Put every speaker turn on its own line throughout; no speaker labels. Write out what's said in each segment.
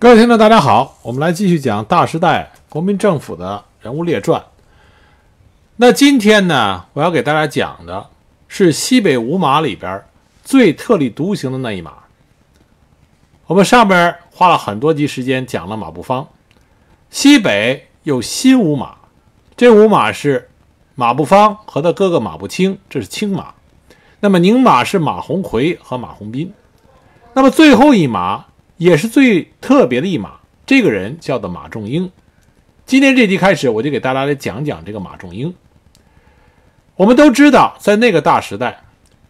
各位听众，大家好，我们来继续讲大时代国民政府的人物列传。那今天呢，我要给大家讲的是西北五马里边最特立独行的那一马。我们上边花了很多集时间讲了马步芳，西北有新五马，这五马是马步芳和他哥哥马步青，这是青马。那么宁马是马鸿逵和马鸿宾。那么最后一马。也是最特别的一马，这个人叫做马仲英。今天这集开始，我就给大家来讲讲这个马仲英。我们都知道，在那个大时代，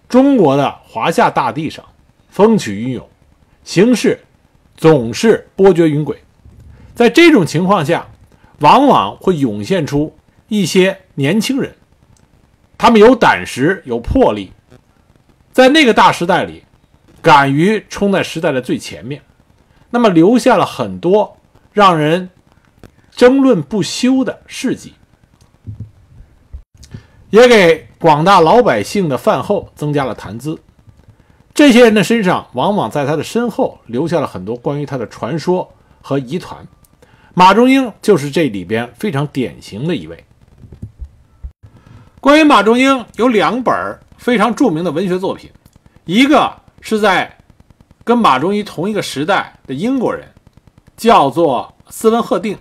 中国的华夏大地上，风起云涌，形势总是波谲云诡。在这种情况下，往往会涌现出一些年轻人，他们有胆识，有魄力，在那个大时代里，敢于冲在时代的最前面。那么留下了很多让人争论不休的事迹，也给广大老百姓的饭后增加了谈资。这些人的身上，往往在他的身后留下了很多关于他的传说和疑团。马中英就是这里边非常典型的一位。关于马中英，有两本非常著名的文学作品，一个是在。跟马仲英同一个时代的英国人，叫做斯文赫定，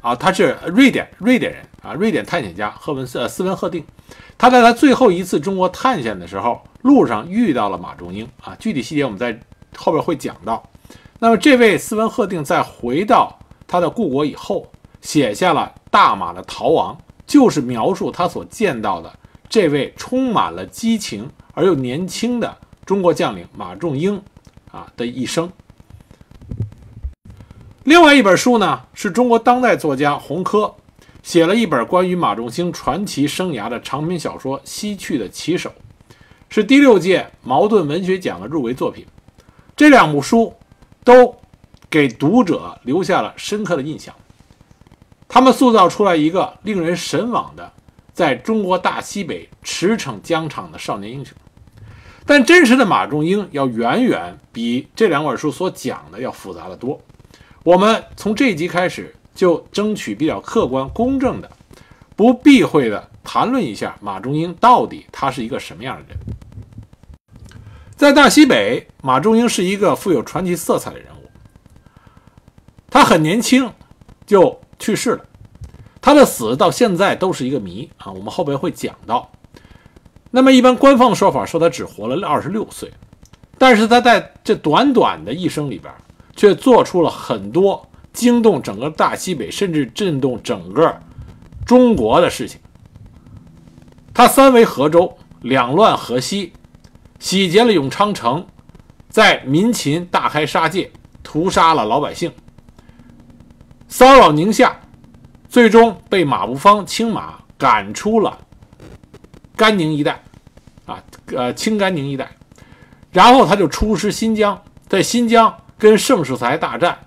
啊，他是瑞典瑞典人啊，瑞典探险家赫文斯呃斯文赫定，他在他最后一次中国探险的时候，路上遇到了马仲英啊，具体细节我们在后边会讲到。那么这位斯文赫定在回到他的故国以后，写下了《大马的逃亡》，就是描述他所见到的这位充满了激情而又年轻的中国将领马仲英。啊的一生。另外一本书呢，是中国当代作家洪科写了一本关于马仲兴传奇生涯的长篇小说《西去的骑手》，是第六届茅盾文学奖的入围作品。这两部书都给读者留下了深刻的印象，他们塑造出来一个令人神往的在中国大西北驰骋疆场的少年英雄。但真实的马仲英要远远比这两本书所讲的要复杂的多。我们从这一集开始就争取比较客观公正的、不避讳的谈论一下马仲英到底他是一个什么样的人。在大西北，马仲英是一个富有传奇色彩的人物。他很年轻就去世了，他的死到现在都是一个谜啊。我们后边会讲到。那么，一般官方的说法说他只活了二十六岁，但是他在这短短的一生里边，却做出了很多惊动整个大西北，甚至震动整个中国的事情。他三围河州，两乱河西，洗劫了永昌城，在民勤大开杀戒，屠杀了老百姓，骚扰宁夏，最终被马步芳青马赶出了甘宁一带。啊，呃，清甘宁一带，然后他就出师新疆，在新疆跟盛世才大战，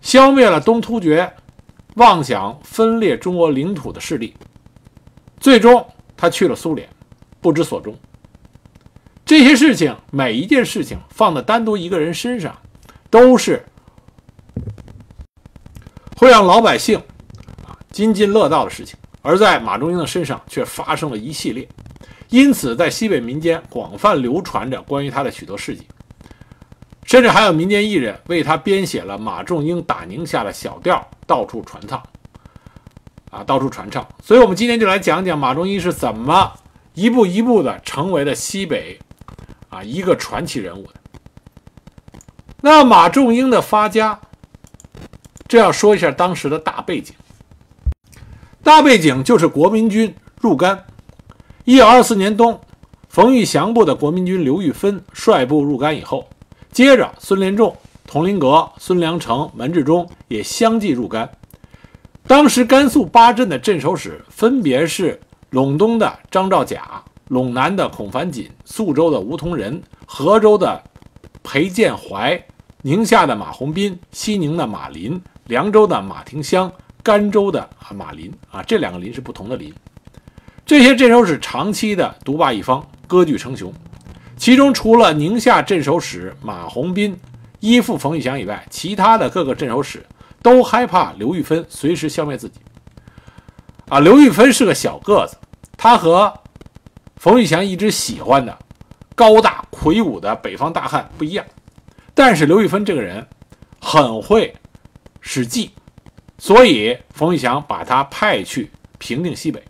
消灭了东突厥妄想分裂中国领土的势力，最终他去了苏联，不知所终。这些事情，每一件事情放在单独一个人身上，都是会让老百姓啊津津乐道的事情，而在马中英的身上却发生了一系列。因此，在西北民间广泛流传着关于他的许多事迹，甚至还有民间艺人为他编写了马仲英打宁夏的小调，到处传唱，啊，到处传唱。所以，我们今天就来讲讲马仲英是怎么一步一步的成为了西北啊一个传奇人物的。那马仲英的发家，这要说一下当时的大背景，大背景就是国民军入甘。一九二四年冬，冯玉祥部的国民军刘玉芬率部入甘以后，接着孙连仲、佟麟阁、孙良诚、门志忠也相继入甘。当时甘肃八镇的镇守使分别是陇东的张兆甲、陇南的孔繁锦、肃州的吴同仁、河州的裴建怀、宁夏的马鸿宾、西宁的马林、凉州的马廷香、甘州的马林啊，这两个林是不同的林。这些镇守使长期的独霸一方，割据称雄。其中，除了宁夏镇守使马鸿宾依附冯玉祥以外，其他的各个镇守使都害怕刘玉芬随时消灭自己。啊，刘玉芬是个小个子，他和冯玉祥一直喜欢的高大魁梧的北方大汉不一样。但是刘玉芬这个人很会使计，所以冯玉祥把他派去平定西北。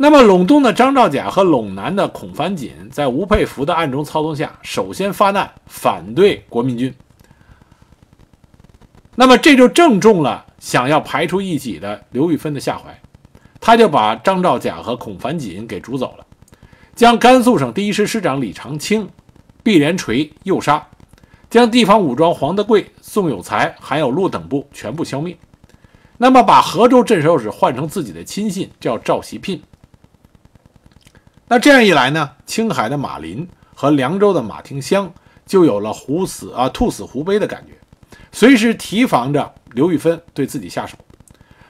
那么陇东的张兆甲和陇南的孔繁锦在吴佩孚的暗中操纵下，首先发难，反对国民军。那么这就正中了想要排除异己的刘玉芬的下怀，他就把张兆甲和孔繁锦给逐走了，将甘肃省第一师师长李长青、毕连锤诱杀，将地方武装黄德贵、宋有才、韩有禄等部全部消灭。那么把河州镇守使换成自己的亲信，叫赵锡聘。那这样一来呢，青海的马林和凉州的马廷香就有了虎死啊兔死狐悲的感觉，随时提防着刘玉芬对自己下手。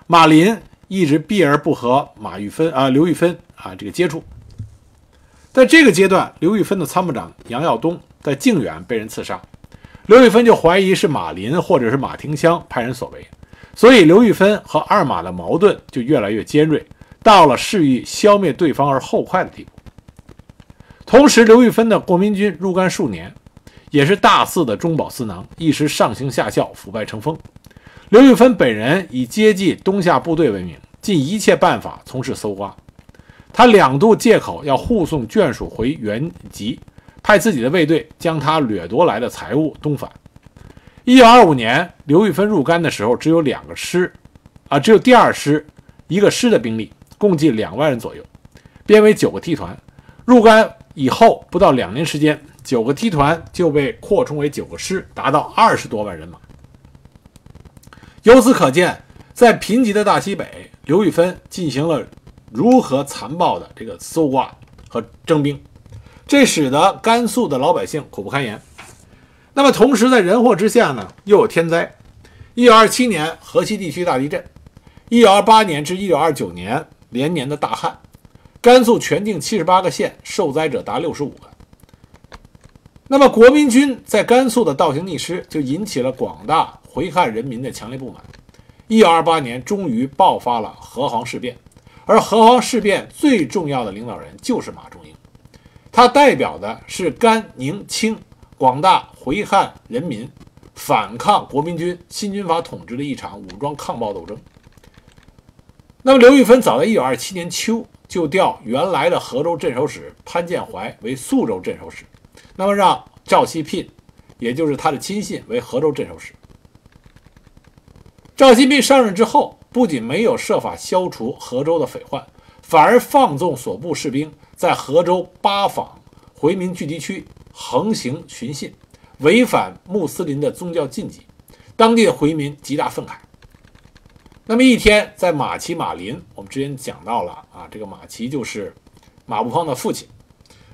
马林一直避而不和马玉芬啊刘玉芬啊这个接触。在这个阶段，刘玉芬的参谋长杨耀东在靖远被人刺杀，刘玉芬就怀疑是马林或者是马廷香派人所为，所以刘玉芬和二马的矛盾就越来越尖锐。到了誓意消灭对方而后快的地步。同时，刘玉芬的国民军入甘数年，也是大肆的中饱私囊，一时上行下效，腐败成风。刘玉芬本人以接济东夏部队为名，尽一切办法从事搜刮。他两度借口要护送眷属回原籍，派自己的卫队将他掠夺来的财物东返。一九二五年，刘玉芬入甘的时候，只有两个师，啊，只有第二师一个师的兵力。共计两万人左右，编为九个梯团。入甘以后不到两年时间，九个梯团就被扩充为九个师，达到二十多万人马。由此可见，在贫瘠的大西北，刘玉芬进行了如何残暴的这个搜刮和征兵，这使得甘肃的老百姓苦不堪言。那么，同时在人祸之下呢，又有天灾。一九二七年，河西地区大地震；一九二八年至一九二九年。连年的大旱，甘肃全境七十八个县受灾者达六十五个。那么国民军在甘肃的倒行逆施，就引起了广大回汉人民的强烈不满。一九二八年，终于爆发了河湟事变，而河湟事变最重要的领导人就是马仲英，他代表的是甘宁清广大回汉人民反抗国民军新军阀统治的一场武装抗暴斗争。那么，刘玉芬早在1927年秋就调原来的河州镇守使潘建怀为宿州镇守使，那么让赵锡聘，也就是他的亲信为河州镇守使。赵锡聘上任之后，不仅没有设法消除河州的匪患，反而放纵所部士兵在河州八坊回民聚集区横行寻衅，违反穆斯林的宗教禁忌，当地的回民极大愤慨。那么一天，在马奇马林，我们之前讲到了啊，这个马奇就是马步芳的父亲。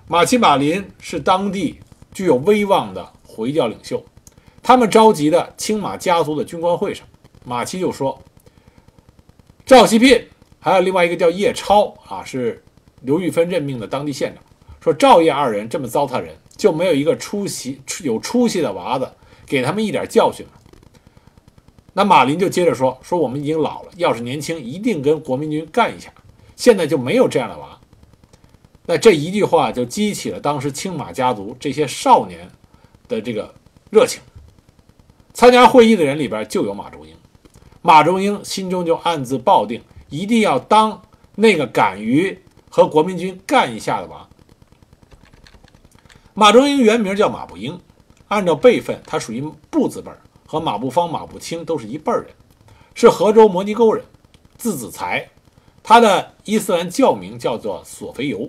马奇马林是当地具有威望的回教领袖，他们召集的青马家族的军官会上，马奇就说：“赵锡聘还有另外一个叫叶超啊，是刘玉芬任命的当地县长，说赵叶二人这么糟蹋人，就没有一个出息有出息的娃子给他们一点教训吗？”那马林就接着说：“说我们已经老了，要是年轻，一定跟国民军干一下。现在就没有这样的娃。”那这一句话就激起了当时青马家族这些少年的这个热情。参加会议的人里边就有马中英，马中英心中就暗自抱定，一定要当那个敢于和国民军干一下的娃。马中英原名叫马步英，按照辈分，他属于步字辈儿。和马步芳、马步青都是一辈人，是河州摩尼沟人，字子才。他的伊斯兰教名叫做索菲尤。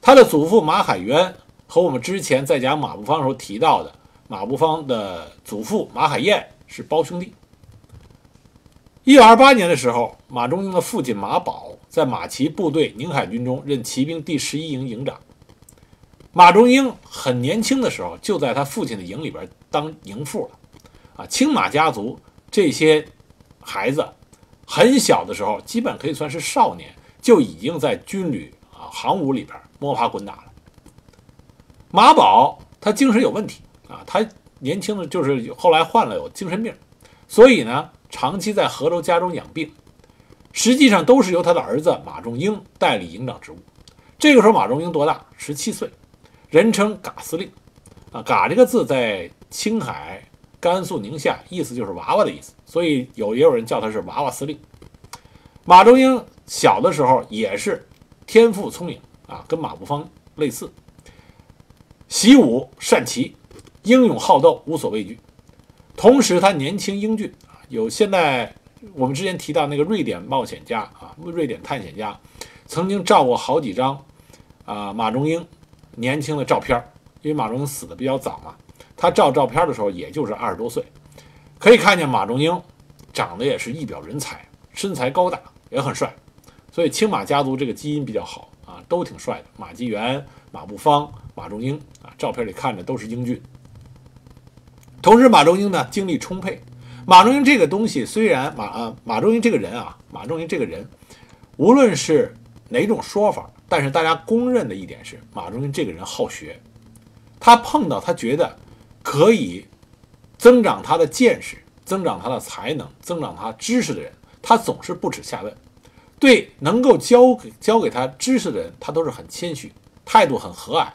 他的祖父马海渊和我们之前在讲马步芳时候提到的马步芳的祖父马海燕是胞兄弟。一九二八年的时候，马中英的父亲马宝在马齐部队宁海军中任骑兵第十一营营长。马中英很年轻的时候就在他父亲的营里边当营副了，啊，青马家族这些孩子很小的时候，基本可以算是少年，就已经在军旅啊行伍里边摸爬滚打了。马宝他精神有问题啊，他年轻的就是后来患了有精神病，所以呢，长期在河州家中养病。实际上都是由他的儿子马仲英代理营长职务。这个时候，马仲英多大？十七岁，人称嘎司令。啊，嘎这个字在青海、甘肃、宁夏，意思就是娃娃的意思，所以有也有人叫他是娃娃司令。马中英小的时候也是天赋聪颖啊，跟马步芳类似，习武善骑，英勇好斗，无所畏惧。同时，他年轻英俊啊，有现在我们之前提到那个瑞典冒险家啊，瑞典探险家，曾经照过好几张啊马中英年轻的照片因为马中英死的比较早嘛，他照照片的时候也就是二十多岁，可以看见马仲英长得也是一表人才，身材高大，也很帅，所以青马家族这个基因比较好啊，都挺帅的。马继元、马步芳、马仲英啊，照片里看着都是英俊。同时，马仲英呢精力充沛。马仲英这个东西虽然马啊马仲英这个人啊，马仲英这个人，无论是哪种说法，但是大家公认的一点是，马仲英这个人好学。他碰到他觉得可以增长他的见识、增长他的才能、增长他知识的人，他总是不耻下问。对能够教给教给他知识的人，他都是很谦虚，态度很和蔼。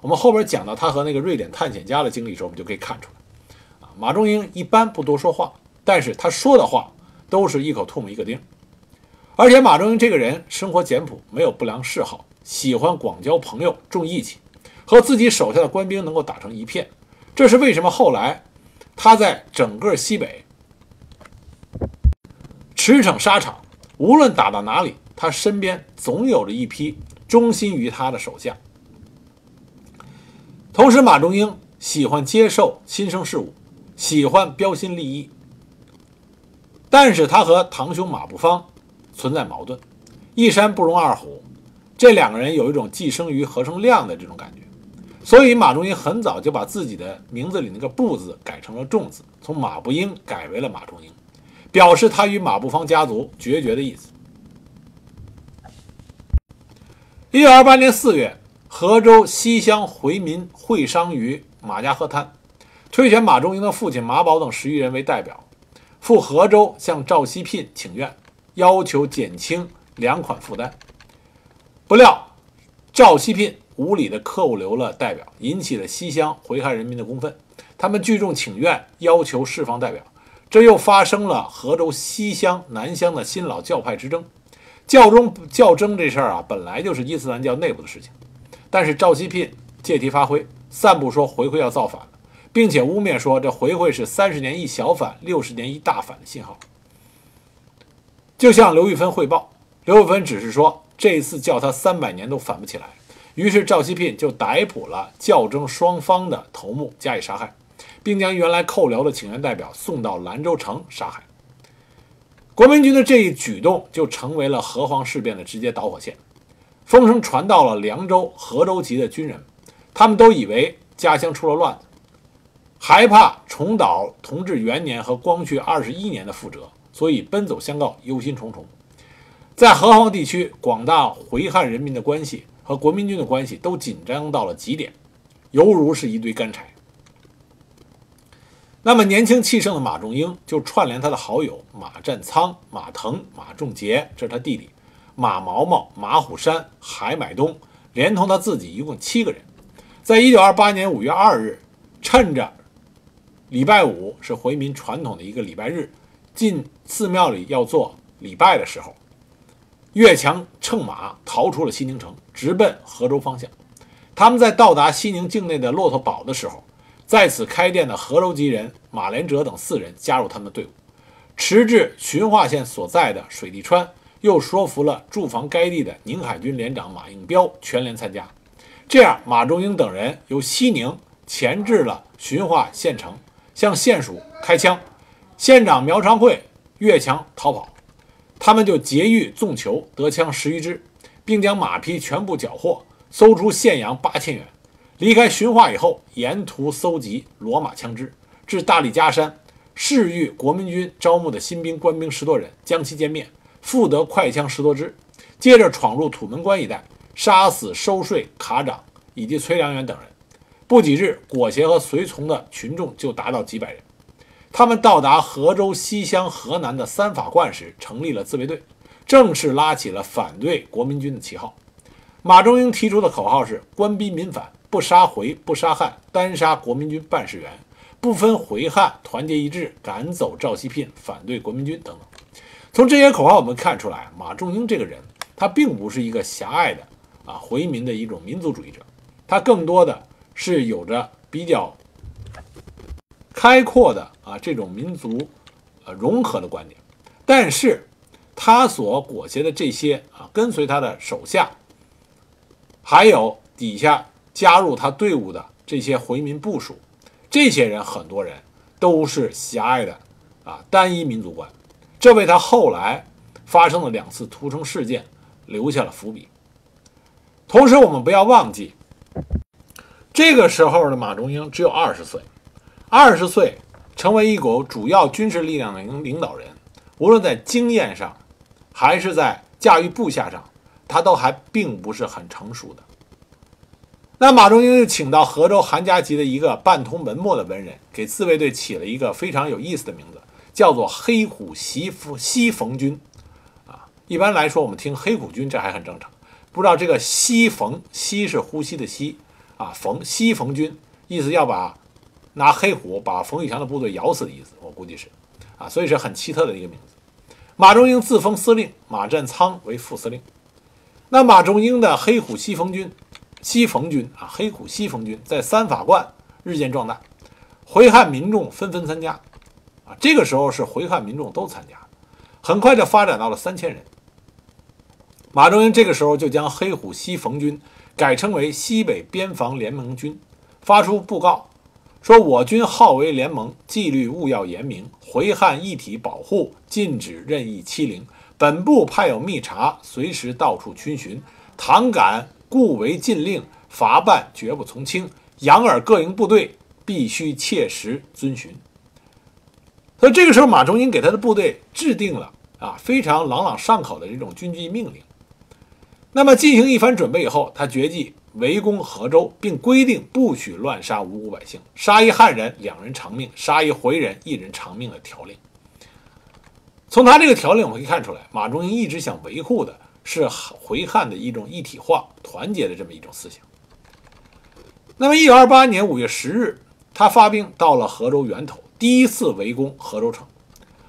我们后边讲到他和那个瑞典探险家的经历时候，我们就可以看出来。啊，马仲英一般不多说话，但是他说的话都是一口唾沫一个钉。而且马仲英这个人生活简朴，没有不良嗜好，喜欢广交朋友，重义气。和自己手下的官兵能够打成一片，这是为什么后来他在整个西北驰骋沙场，无论打到哪里，他身边总有着一批忠心于他的手下。同时，马仲英喜欢接受新生事物，喜欢标新立异，但是他和堂兄马步芳存在矛盾，一山不容二虎，这两个人有一种寄生于何生亮的这种感觉。所以马仲英很早就把自己的名字里那个“不”字改成了“仲”字，从马步英改为了马仲英，表示他与马步芳家族决绝的意思。一九二八年四月，河州西乡回民会商于马家河滩，推选马仲英的父亲马宝等十余人为代表，赴河州向赵希聘请愿，要求减轻粮款负担。不料赵希聘。无理的扣留了代表，引起了西乡回汉人民的公愤。他们聚众请愿，要求释放代表。这又发生了河州西乡、南乡的新老教派之争。教中教争这事儿啊，本来就是伊斯兰教内部的事情。但是赵希聘借题发挥，散布说回回要造反了并且污蔑说这回回是三十年一小反，六十年一大反的信号。就向刘玉芬汇报，刘玉芬只是说这一次叫他三百年都反不起来。于是赵希聘就逮捕了较争双方的头目加以杀害，并将原来扣留的请愿代表送到兰州城杀害。国民军的这一举动就成为了河湟事变的直接导火线。风声传到了凉州、河州籍的军人，他们都以为家乡出了乱子，害怕重蹈同治元年和光绪二十一年的覆辙，所以奔走相告，忧心忡忡。在河湟地区，广大回汉人民的关系。和国民军的关系都紧张到了极点，犹如是一堆干柴。那么年轻气盛的马仲英就串联他的好友马占仓、马腾、马仲杰，这是他弟弟；马毛毛、马虎山、海买东，连同他自己一共七个人，在一九二八年五月二日，趁着礼拜五是回民传统的一个礼拜日，进寺庙里要做礼拜的时候。越墙乘马逃出了西宁城，直奔河州方向。他们在到达西宁境内的骆驼堡的时候，在此开店的河州籍人马连哲等四人加入他们的队伍，驰至循化县所在的水地川，又说服了驻防该地的宁海军连长马应彪全连参加。这样，马仲英等人由西宁前至了循化县城，向县署开枪，县长苗长会越墙逃跑。他们就劫狱纵囚，得枪十余支，并将马匹全部缴获，搜出现洋八千元。离开循化以后，沿途搜集骡马枪支，至大理家山，试遇国民军招募的新兵官兵十多人，将其歼灭，复得快枪十多支。接着闯入土门关一带，杀死收税卡长以及崔良元等人。不几日，裹挟和随从的群众就达到几百人。他们到达河州西乡河南的三法观时，成立了自卫队，正式拉起了反对国民军的旗号。马中英提出的口号是：官逼民反，不杀回，不杀汉，单杀国民军办事员，不分回汉，团结一致，赶走赵希聘，反对国民军等等。从这些口号我们看出来，马仲英这个人，他并不是一个狭隘的啊回民的一种民族主义者，他更多的是有着比较开阔的啊这种民族呃融合的观点。但是，他所裹挟的这些啊跟随他的手下。还有底下加入他队伍的这些回民部属，这些人很多人都是狭隘的啊单一民族观，这为他后来发生的两次屠城事件留下了伏笔。同时，我们不要忘记，这个时候的马中英只有二十岁，二十岁成为一股主要军事力量的领领导人，无论在经验上，还是在驾驭部下上。他都还并不是很成熟的。那马仲英就请到河州韩家集的一个半通文墨的文人，给自卫队起了一个非常有意思的名字，叫做“黑虎西伏西冯军”。啊，一般来说我们听黑虎军这还很正常，不知道这个西冯西是呼吸的西啊，冯西冯军意思要把拿黑虎把冯玉祥的部队咬死的意思，我估计是啊，所以是很奇特的一个名字。马中英自封司令，马占仓为副司令。那马中英的黑虎西冯军，西冯军啊，黑虎西冯军在三法观日渐壮大，回汉民众纷纷参加，啊，这个时候是回汉民众都参加，很快就发展到了三千人。马中英这个时候就将黑虎西冯军改称为西北边防联盟军，发出布告说：“我军号为联盟，纪律务要严明，回汉一体保护，禁止任意欺凌。”本部派有密察，随时到处逡巡。倘敢故违禁令，罚办绝不从轻。养尔各营部队必须切实遵循。所以这个时候，马仲英给他的部队制定了啊非常朗朗上口的这种军纪命令。那么进行一番准备以后，他决计围攻河州，并规定不许乱杀无辜百姓，杀一汉人两人偿命，杀一回人一人偿命的条令。从他这个条令，我们可以看出来，马仲英一直想维护的是回汉的一种一体化、团结的这么一种思想。那么，一九二八年五月十日，他发兵到了河州源头，第一次围攻河州城。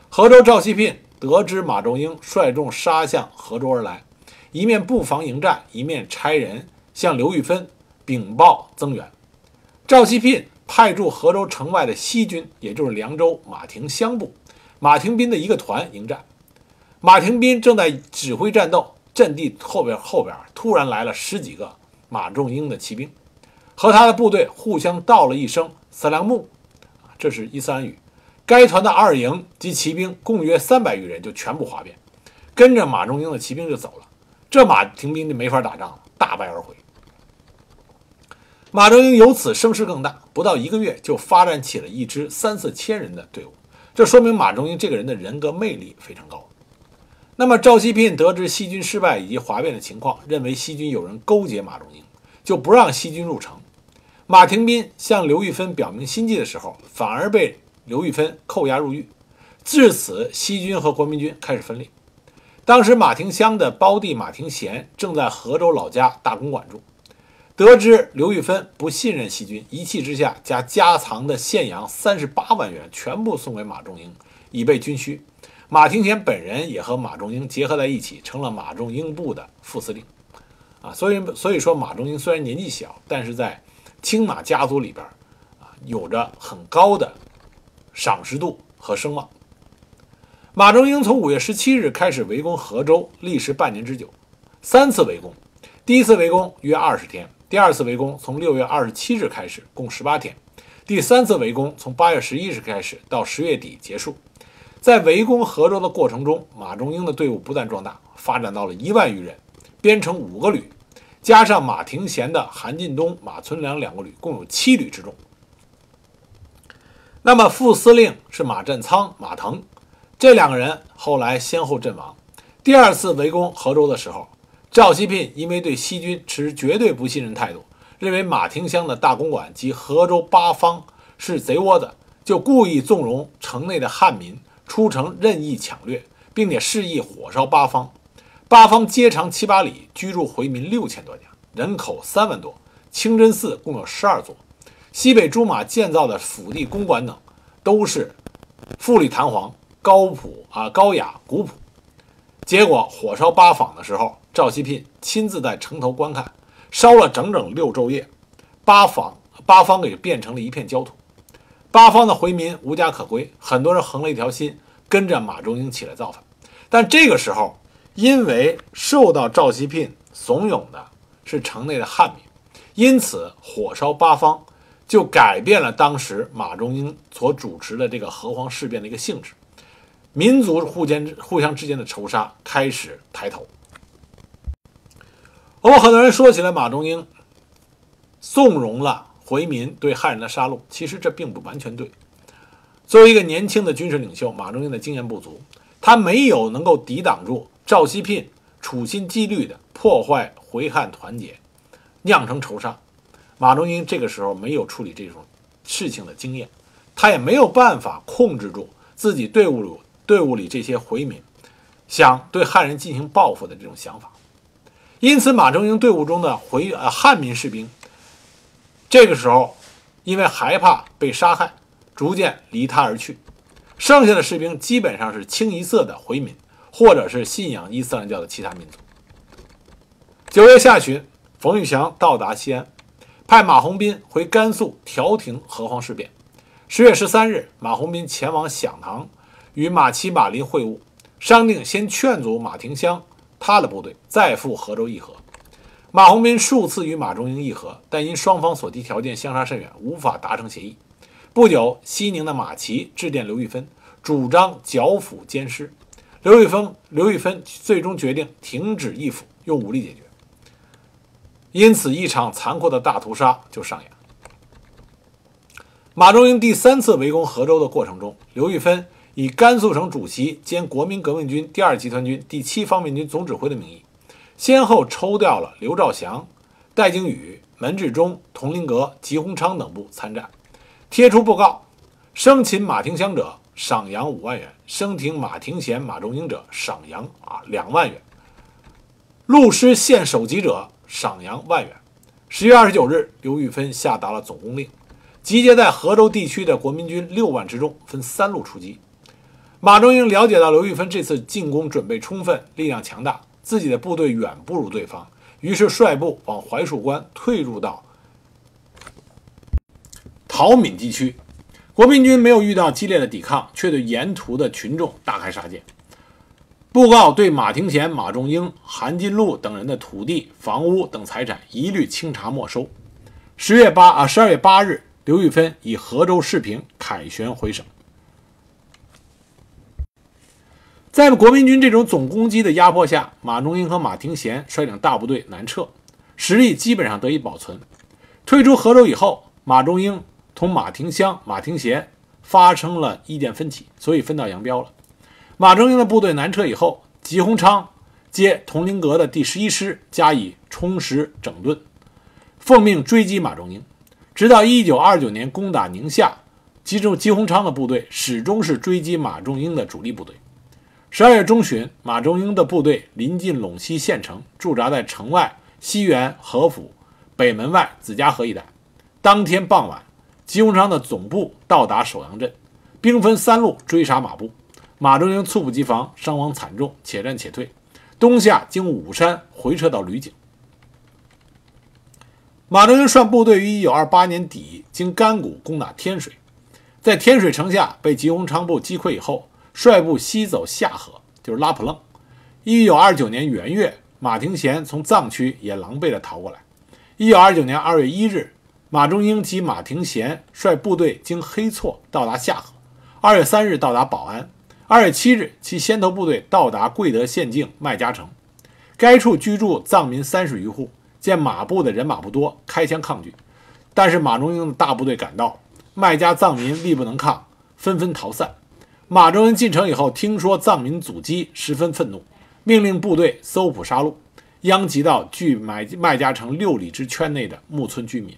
河州赵希聘得知马仲英率众杀向河州而来，一面布防迎战，一面差人向刘玉芬禀报增援。赵希聘派驻河州城外的西军，也就是凉州马廷乡部。马廷斌的一个团迎战，马廷斌正在指挥战斗，阵地后边后边突然来了十几个马仲英的骑兵，和他的部队互相道了一声“三良木”，这是伊斯兰语。该团的二营及骑兵共约三百余人就全部哗变，跟着马仲英的骑兵就走了。这马廷斌就没法打仗了，大败而回。马仲英由此声势更大，不到一个月就发展起了一支三四千人的队伍。这说明马仲英这个人的人格魅力非常高。那么赵希聘得知西军失败以及哗变的情况，认为西军有人勾结马仲英，就不让西军入城。马廷斌向刘玉芬表明心迹的时候，反而被刘玉芬扣押入狱。至此，西军和国民军开始分裂。当时马廷乡的胞弟马廷贤正在河州老家大公馆住。得知刘玉芬不信任西军，一气之下将家藏的现洋三十八万元全部送给马仲英，以备军需。马廷贤本人也和马仲英结合在一起，成了马仲英部的副司令。啊，所以所以说马仲英虽然年纪小，但是在青马家族里边啊，有着很高的赏识度和声望。马仲英从五月十七日开始围攻河州，历时半年之久，三次围攻，第一次围攻约二十天。第二次围攻从六月二十七日开始，共十八天；第三次围攻从八月十一日开始，到十月底结束。在围攻河州的过程中，马仲英的队伍不断壮大，发展到了一万余人，编成五个旅，加上马廷贤的韩进东、马存良两个旅，共有七旅之众。那么副司令是马占仓、马腾，这两个人后来先后阵亡。第二次围攻河州的时候。赵希聘因为对西军持绝对不信任态度，认为马廷乡的大公馆及河州八方是贼窝子，就故意纵容城内的汉民出城任意抢掠，并且示意火烧八方。八方街长七八里，居住回民六千多家，人口三万多。清真寺共有十二座，西北朱马建造的府邸、公馆等，都是富丽堂皇、高朴啊、高雅古朴。结果火烧八坊的时候，赵希聘亲自在城头观看，烧了整整六昼夜，八坊八方给变成了一片焦土。八方的回民无家可归，很多人横了一条心，跟着马中英起来造反。但这个时候，因为受到赵希聘怂恿的是城内的汉民，因此火烧八方就改变了当时马中英所主持的这个河湟事变的一个性质。民族互间互相之间的仇杀开始抬头。我们很多人说起来，马中英纵容了回民对汉人的杀戮，其实这并不完全对。作为一个年轻的军事领袖，马中英的经验不足，他没有能够抵挡住赵希聘处心积虑的破坏回汉团结，酿成仇杀。马中英这个时候没有处理这种事情的经验，他也没有办法控制住自己队伍里。队伍里这些回民想对汉人进行报复的这种想法，因此马中英队伍中的回呃汉民士兵，这个时候因为害怕被杀害，逐渐离他而去。剩下的士兵基本上是清一色的回民，或者是信仰伊斯兰教的其他民族。九月下旬，冯玉祥到达西安，派马鸿宾回甘肃调停河湟事变。十月十三日，马鸿宾前往响堂。与马齐、马林会晤，商定先劝阻马廷香他的部队，再赴河州议和。马鸿宾数次与马中英议和，但因双方所提条件相差甚远，无法达成协议。不久，西宁的马齐致电刘玉芬，主张剿抚监师。刘玉芬刘玉芬最终决定停止议抚，用武力解决。因此，一场残酷的大屠杀就上演。马中英第三次围攻河州的过程中，刘玉芬。以甘肃省主席兼国民革命军第二集团军第七方面军总指挥的名义，先后抽调了刘兆祥、戴经宇、门志忠、佟麟阁、吉鸿昌等部参战，贴出布告：生擒马廷香者赏洋五万元，生擒马廷贤、马中英者赏洋啊两万元，陆师献首级者赏洋万元。十月二十九日，刘玉芬下达了总攻令，集结在河州地区的国民军六万之众，分三路出击。马中英了解到刘玉芬这次进攻准备充分，力量强大，自己的部队远不如对方，于是率部往槐树关退入到陶敏地区。国民军没有遇到激烈的抵抗，却对沿途的群众大开杀戒。布告对马廷贤、马中英、韩金禄等人的土地、房屋等财产一律清查没收。十月八啊，十二月八日，刘玉芬以河州事平凯旋回省。在国民军这种总攻击的压迫下，马中英和马廷贤率领大部队南撤，实力基本上得以保存。退出河州以后，马中英同马廷香、马廷贤发生了意见分歧，所以分道扬镳了。马中英的部队南撤以后，吉鸿昌接佟麟阁的第十一师加以充实整顿，奉命追击马中英，直到一九二九年攻打宁夏，击中吉鸿昌的部队始终是追击马中英的主力部队。十二月中旬，马中英的部队临近陇西县城，驻扎在城外西园河府北门外子家河一带。当天傍晚，吉鸿昌的总部到达首阳镇，兵分三路追杀马步。马中英猝不及防，伤亡惨重，且战且退。东下经武山回撤到吕井。马中英率部队于一九二八年底经甘谷攻打天水，在天水城下被吉鸿昌部击溃以后。率部西走下河，就是拉普楞。一九二九年元月，马廷贤从藏区也狼狈地逃过来。一九二九年二月一日，马中英及马廷贤率部队经黑措到达下河。二月三日到达保安。二月七日，其先头部队到达贵德县境麦家城。该处居住藏民三十余户，见马部的人马不多，开枪抗拒。但是马中英的大部队赶到，麦家藏民力不能抗，纷纷逃散。马中英进城以后，听说藏民阻击，十分愤怒，命令部队搜捕杀戮。殃及到距麦麦家城六里之圈内的木村居民。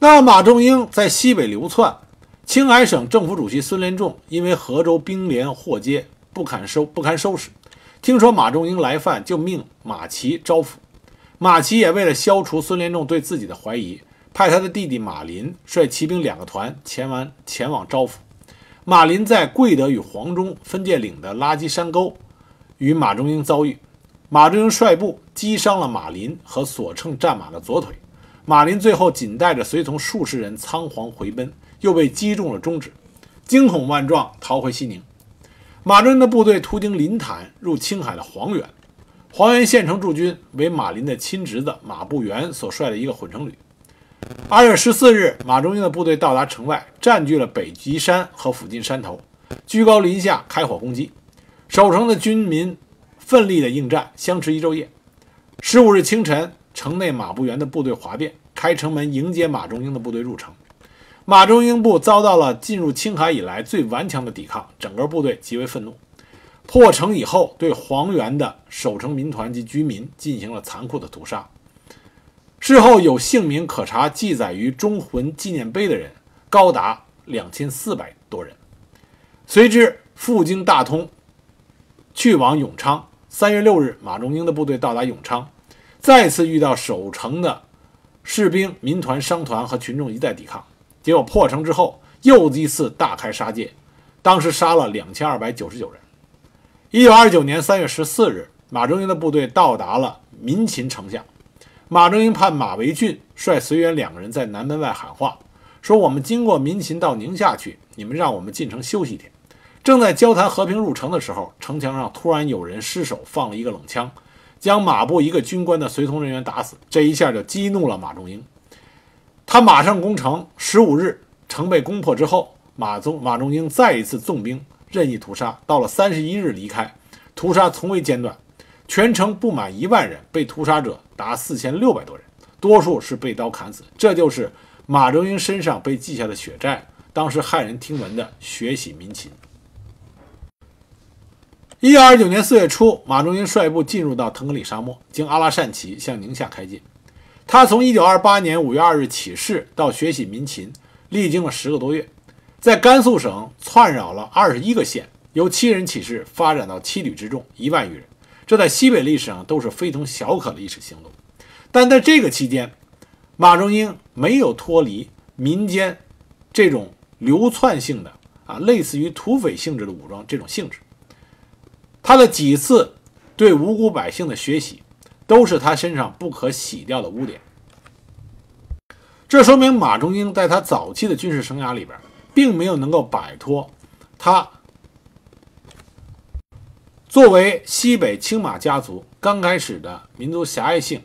那马仲英在西北流窜，青海省政府主席孙连仲因为河州兵连祸接，不堪收不堪收拾，听说马仲英来犯，就命马齐招抚。马齐也为了消除孙连仲对自己的怀疑，派他的弟弟马林率骑兵两个团前往前往招抚。马林在贵德与黄忠分界岭的垃圾山沟与马中英遭遇，马中英率部击伤了马林和所乘战马的左腿。马林最后仅带着随从数十人仓皇回奔，又被击中了中指，惊恐万状，逃回西宁。马中英的部队途经临潭，入青海的黄原。黄原县城驻军为马林的亲侄子马步元所率的一个混成旅。二月十四日，马中英的部队到达城外，占据了北极山和附近山头，居高临下开火攻击。守城的军民奋力的应战，相持一昼夜。十五日清晨。城内马步元的部队哗变，开城门迎接马中英的部队入城。马中英部遭到了进入青海以来最顽强的抵抗，整个部队极为愤怒。破城以后，对黄原的守城民团及居民进行了残酷的屠杀。事后有姓名可查、记载于忠魂纪念碑的人，高达两千四百多人。随之赴京大通，去往永昌。三月六日，马仲英的部队到达永昌。再次遇到守城的士兵、民团、商团和群众一再抵抗，结果破城之后又一次大开杀戒，当时杀了两千二百九十九人。一九二九年三月十四日，马仲英的部队到达了民勤城下，马仲英派马维俊率随员两个人在南门外喊话，说：“我们经过民勤到宁夏去，你们让我们进城休息一天。”正在交谈和平入城的时候，城墙上突然有人失手放了一个冷枪。将马部一个军官的随从人员打死，这一下就激怒了马仲英。他马上攻城。十五日，城被攻破之后，马宗马仲英再一次纵兵任意屠杀。到了三十一日离开，屠杀从未间断，全城不满一万人，被屠杀者达四千六百多人，多数是被刀砍死。这就是马仲英身上被记下的血债，当时骇人听闻的血洗民勤。一九二九年四月初，马仲英率部进入到腾格里沙漠，经阿拉善旗向宁夏开进。他从一九二八年五月二日起事到学习民勤，历经了十个多月，在甘肃省窜扰了二十一个县，由七人起事发展到七旅之众一万余人，这在西北历史上都是非同小可的历史行动。但在这个期间，马仲英没有脱离民间这种流窜性的啊，类似于土匪性质的武装这种性质。他的几次对无辜百姓的血洗，都是他身上不可洗掉的污点。这说明马仲英在他早期的军事生涯里边，并没有能够摆脱他作为西北青马家族刚开始的民族狭隘性，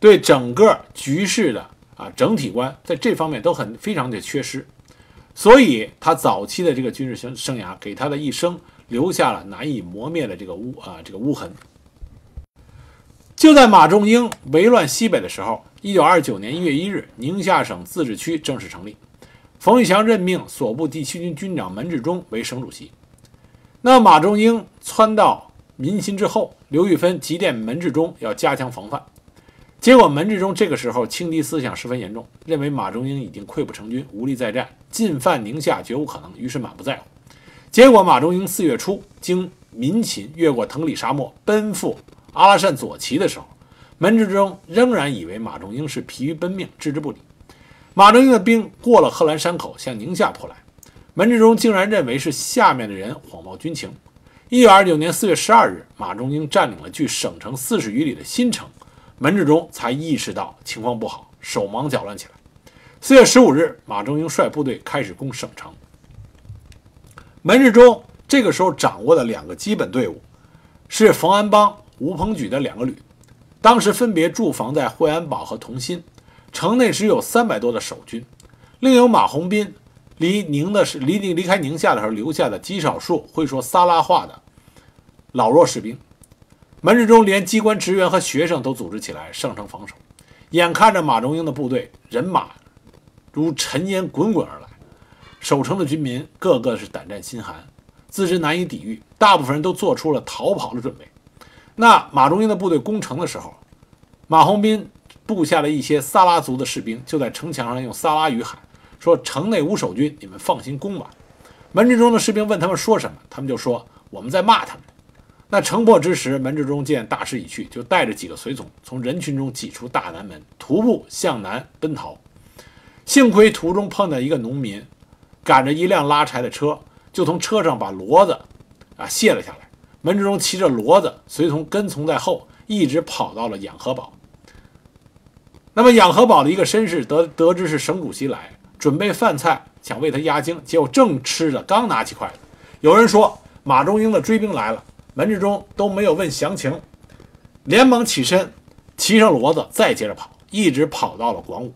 对整个局势的啊整体观，在这方面都很非常的缺失。所以，他早期的这个军事生生涯，给他的一生。留下了难以磨灭的这个污啊，这个污痕。就在马仲英围乱西北的时候，一九二九年一月一日，宁夏省自治区正式成立，冯玉祥任命所部第七军军长门志忠为省主席。那马仲英窜到民心之后，刘玉芬急电门志忠要加强防范，结果门志忠这个时候轻敌思想十分严重，认为马仲英已经溃不成军，无力再战，进犯宁夏绝无可能，于是满不在乎。结果，马仲英四月初经民勤越过腾里沙漠，奔赴阿拉善左旗的时候，门志忠仍然以为马仲英是疲于奔命，置之不理。马仲英的兵过了贺兰山口，向宁夏扑来，门志忠竟然认为是下面的人谎报军情。一九二九年四月十二日，马仲英占领了距省城四十余里的新城，门志忠才意识到情况不好，手忙脚乱起来。四月十五日，马仲英率部队开始攻省城。门志忠这个时候掌握的两个基本队伍，是冯安邦、吴鹏举的两个旅，当时分别驻防在惠安堡和同心，城内只有三百多的守军，另有马鸿斌离宁的是离离离开宁夏的时候留下的极少数会说撒拉话的老弱士兵。门市中连机关职员和学生都组织起来上城防守，眼看着马仲英的部队人马如尘烟滚滚而来。守城的军民个个是胆战心寒，自知难以抵御，大部分人都做出了逃跑的准备。那马中英的部队攻城的时候，马鸿宾部下的一些撒拉族的士兵就在城墙上用撒拉语喊说：“城内无守军，你们放心攻吧。”门之中的士兵问他们说什么，他们就说：“我们在骂他们。”那城破之时，门之中见大势已去，就带着几个随从从人群中挤出大南门，徒步向南奔逃。幸亏途中碰到一个农民，赶着一辆拉柴的车，就从车上把骡子啊卸了下来。门之中骑着骡子，随从跟从在后，一直跑到了养和堡。那么养和堡的一个绅士得得知是省主席来，准备饭菜，想为他压惊，结果正吃着，刚拿起筷子，有人说马中英的追兵来了，门志中都没有问详情，连忙起身，骑上骡子，再接着跑，一直跑到了广武。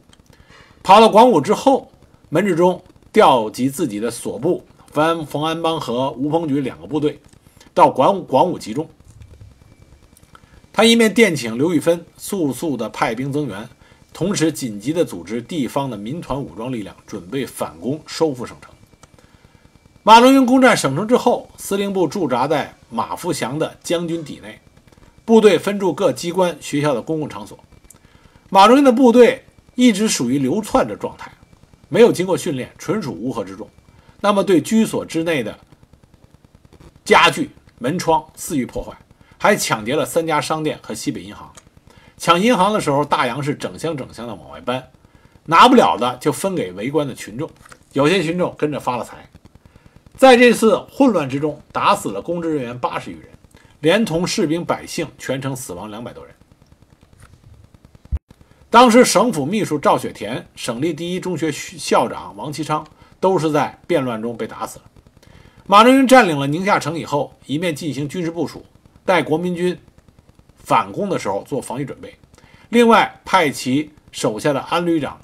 跑到广武之后，门志中调集自己的所部冯冯安邦和吴鹏举两个部队。到广武广武集中，他一面电请刘玉芬速速的派兵增援，同时紧急的组织地方的民团武装力量，准备反攻收复省城。马中英攻占省城之后，司令部驻扎在马福祥的将军邸内，部队分驻各机关、学校的公共场所。马中英的部队一直属于流窜的状态，没有经过训练，纯属乌合之众。那么对居所之内的家具。门窗肆意破坏，还抢劫了三家商店和西北银行。抢银行的时候，大洋是整箱整箱的往外搬，拿不了的就分给围观的群众。有些群众跟着发了财。在这次混乱之中，打死了公职人员八十余人，连同士兵百姓，全城死亡两百多人。当时省府秘书赵雪田、省立第一中学校长王其昌都是在变乱中被打死了。马中英占领了宁夏城以后，一面进行军事部署，待国民军反攻的时候做防御准备；另外派其手下的安旅长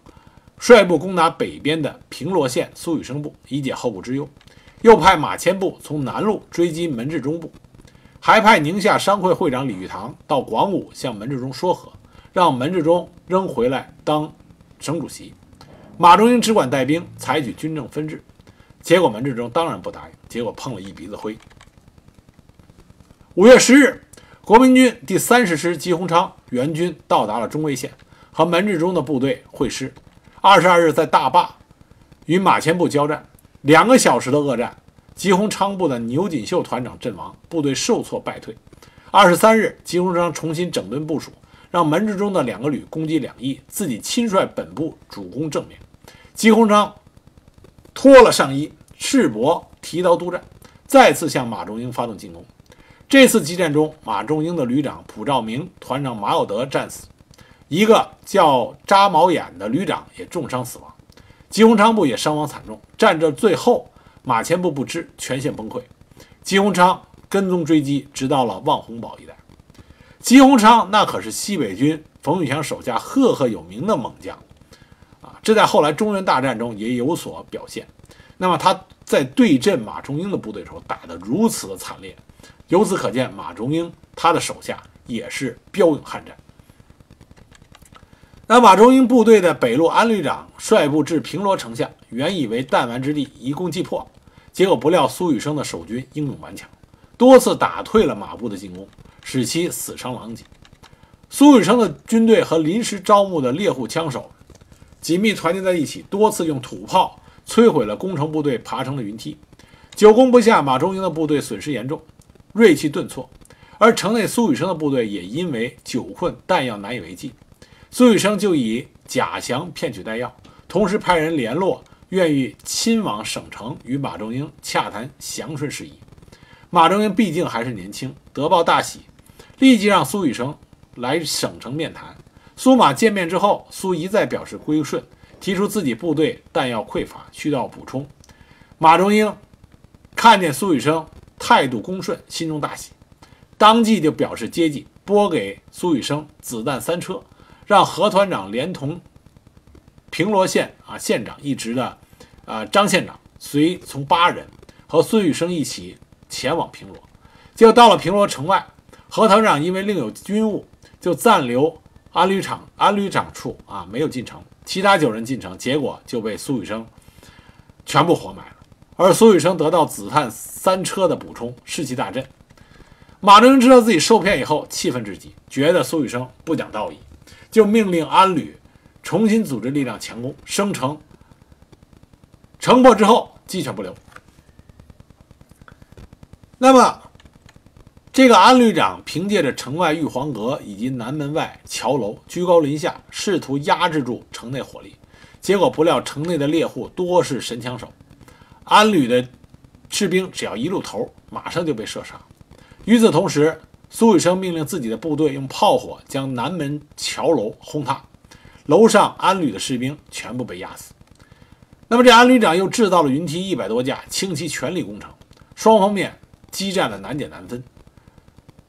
率部攻打北边的平罗县苏雨生部，以解后顾之忧；又派马千部从南路追击门志中部，还派宁夏商会会长李玉堂到广武向门志中说和，让门志中仍回来当省主席。马中英只管带兵，采取军政分治。结果门志中当然不答应，结果碰了一鼻子灰。五月十日，国民军第三十师吉鸿昌援军到达了中卫县，和门志中的部队会师。二十二日，在大坝与马前部交战，两个小时的恶战，吉鸿昌部的牛锦秀团长阵亡，部队受挫败退。二十三日，吉鸿昌重新整顿部署，让门志中的两个旅攻击两翼，自己亲率本部主攻正面。吉鸿昌。脱了上衣，赤膊提刀督战，再次向马中英发动进攻。这次激战中，马中英的旅长蒲兆明、团长马有德战死，一个叫扎毛眼的旅长也重伤死亡。吉鸿昌部也伤亡惨重。战至最后，马前部不支，全线崩溃。吉鸿昌跟踪追击，直到了望洪堡一带。吉鸿昌那可是西北军冯玉祥手下赫赫有名的猛将啊。这在后来中原大战中也有所表现。那么他在对阵马中英的部队时候打得如此的惨烈，由此可见马中英他的手下也是骠勇悍战。那马中英部队的北路安旅长率部至平罗城下，原以为弹丸之地，一攻即破，结果不料苏雨生的守军英勇顽强，多次打退了马部的进攻，使其死伤狼藉。苏雨生的军队和临时招募的猎户枪手。紧密团结在一起，多次用土炮摧毁了攻城部队爬成的云梯。久攻不下，马中英的部队损失严重，锐气顿挫。而城内苏雨生的部队也因为久困，弹药难以为继。苏雨生就以假降骗取弹药，同时派人联络，愿意亲往省城与马中英洽谈降顺事宜。马中英毕竟还是年轻，得报大喜，立即让苏雨生来省城面谈。苏马见面之后，苏一再表示归顺，提出自己部队弹药匮乏，需要补充。马中英看见苏雨生态度恭顺，心中大喜，当即就表示接济，拨给苏雨生子弹三车，让何团长连同平罗县啊县长一职的啊张县长随从八人，和苏雨生一起前往平罗。结果到了平罗城外，何团长因为另有军务，就暂留。安旅长安旅长处啊，没有进城，其他九人进城，结果就被苏雨生全部活埋了。而苏雨生得到子弹三车的补充，士气大振。马中英知道自己受骗以后，气愤至极，觉得苏雨生不讲道义，就命令安旅重新组织力量强攻，生城城破之后鸡犬不留。那么，这个安旅长凭借着城外玉皇阁以及南门外桥楼居高临下，试图压制住城内火力，结果不料城内的猎户多是神枪手，安旅的士兵只要一露头，马上就被射杀。与此同时，苏雨生命令自己的部队用炮火将南门桥楼轰塌，楼上安旅的士兵全部被压死。那么，这安旅长又制造了云梯一百多架，倾其全力攻城，双方面激战的难解难分。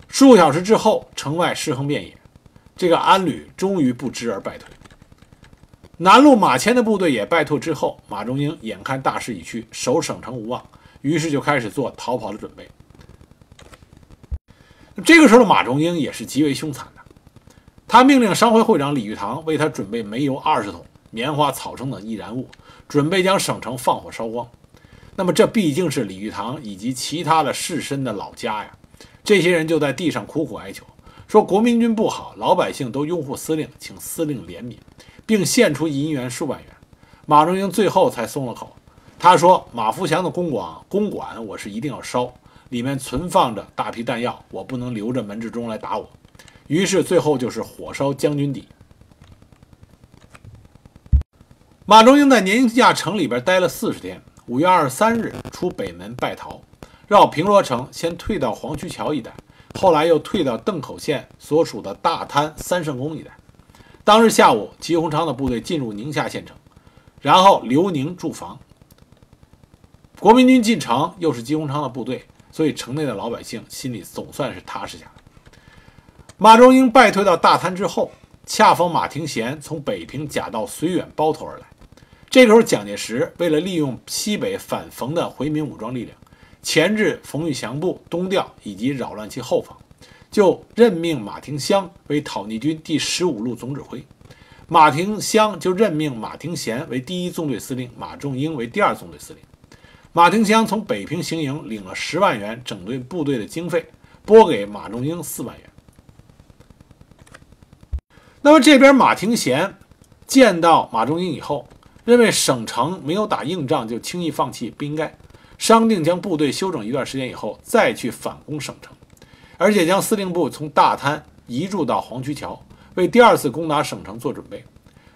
数小时之后，城外尸横遍野，这个安旅终于不支而败退。南路马迁的部队也败退之后，马中英眼看大势已去，守省城无望，于是就开始做逃跑的准备。这个时候的马中英也是极为凶残的，他命令商会会长李玉堂为他准备煤油二十桶、棉花、草绳等易燃物，准备将省城放火烧光。那么这毕竟是李玉堂以及其他的士绅的老家呀，这些人就在地上苦苦哀求，说国民军不好，老百姓都拥护司令，请司令怜悯，并献出银元数万元。马中英最后才松了口，他说：“马福祥的公馆，公馆我是一定要烧。”里面存放着大批弹药，我不能留着门志忠来打我，于是最后就是火烧将军邸。马中英在宁夏城里边待了四十天，五月二十三日出北门败逃，绕平罗城，先退到黄渠桥一带，后来又退到邓口县所属的大滩三圣宫一带。当日下午，吉鸿昌的部队进入宁夏县城，然后留宁驻防。国民军进城，又是吉鸿昌的部队。所以城内的老百姓心里总算是踏实下来。马中英败退到大滩之后，恰逢马廷贤从北平假道绥远包头而来。这个时候，蒋介石为了利用西北反冯的回民武装力量，钳制冯玉祥部东调以及扰乱其后方，就任命马廷香为讨逆军第十五路总指挥，马廷香就任命马廷贤为第一纵队司令，马仲英为第二纵队司令。马廷香从北平行营领了十万元整顿部队的经费，拨给马仲英四万元。那么这边马廷贤见到马仲英以后，认为省城没有打硬仗就轻易放弃不应该，商定将部队休整一段时间以后再去反攻省城，而且将司令部从大滩移驻到黄渠桥，为第二次攻打省城做准备。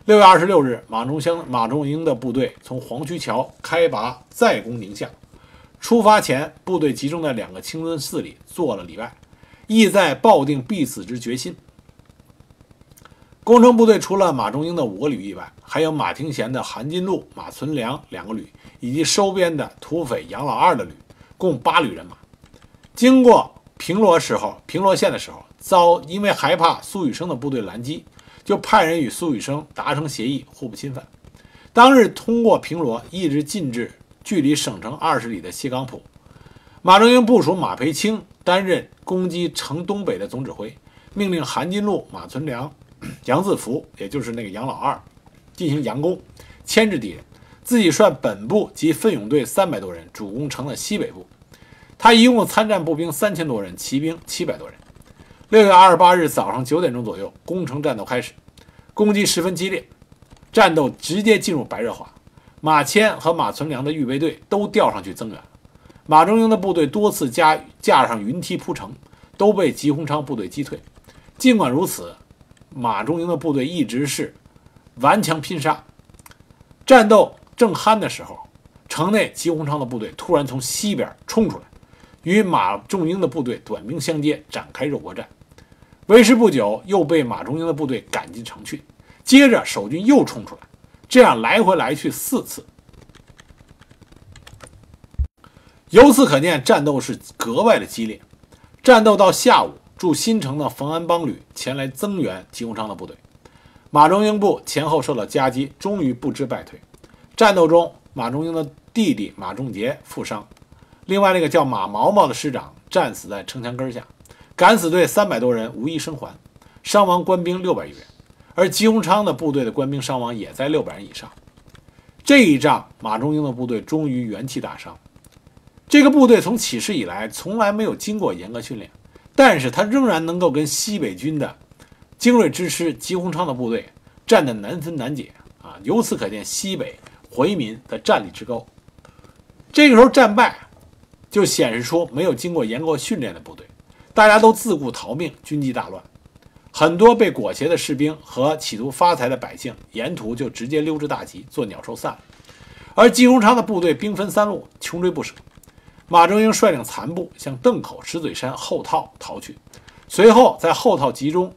六月二十六日，马中香、马仲英的部队从黄渠桥开拔，再攻宁夏。出发前，部队集中在两个清真寺里做了礼拜，意在抱定必死之决心。攻城部队除了马中英的五个旅以外，还有马廷贤的韩金禄、马存良两个旅，以及收编的土匪杨老二的旅，共八旅人马。经过平罗时候，平罗县的时候，遭因为害怕苏雨生的部队拦击。就派人与苏雨生达成协议，互不侵犯。当日通过平罗，一直进至距离省城二十里的谢岗浦。马中英部署马培清担任攻击城东北的总指挥，命令韩金禄、马存良、杨自福，也就是那个杨老二，进行佯攻，牵制敌人。自己率本部及奋勇队三百多人，主攻城的西北部。他一共参战步兵三千多人，骑兵七百多人。六月二十八日早上九点钟左右，攻城战斗开始，攻击十分激烈，战斗直接进入白热化。马谦和马存良的预备队都调上去增援，马中英的部队多次加架上云梯铺城，都被吉鸿昌部队击退。尽管如此，马中英的部队一直是顽强拼杀。战斗正酣的时候，城内吉鸿昌的部队突然从西边冲出来，与马仲英的部队短兵相接，展开肉搏战。为时不久，又被马中英的部队赶进城去。接着，守军又冲出来，这样来回来去四次。由此可见，战斗是格外的激烈。战斗到下午，驻新城的冯安邦旅前来增援吉鸿昌的部队，马中英部前后受到夹击，终于不知败退。战斗中，马中英的弟弟马仲杰负伤，另外那个叫马毛毛的师长战死在城墙根下。敢死队三百多人无一生还，伤亡官兵六百余人，而吉鸿昌的部队的官兵伤亡也在六百人以上。这一仗，马中英的部队终于元气大伤。这个部队从起事以来从来没有经过严格训练，但是他仍然能够跟西北军的精锐之师吉鸿昌的部队战得难分难解啊！由此可见西北回民的战力之高。这个时候战败，就显示出没有经过严格训练的部队，大家都自顾逃命，军纪大乱。很多被裹挟的士兵和企图发财的百姓，沿途就直接溜之大吉，做鸟兽散了。而吉鸿昌的部队兵分三路，穷追不舍。马中英率领残部向邓口、石嘴山后套逃去，随后在后套集中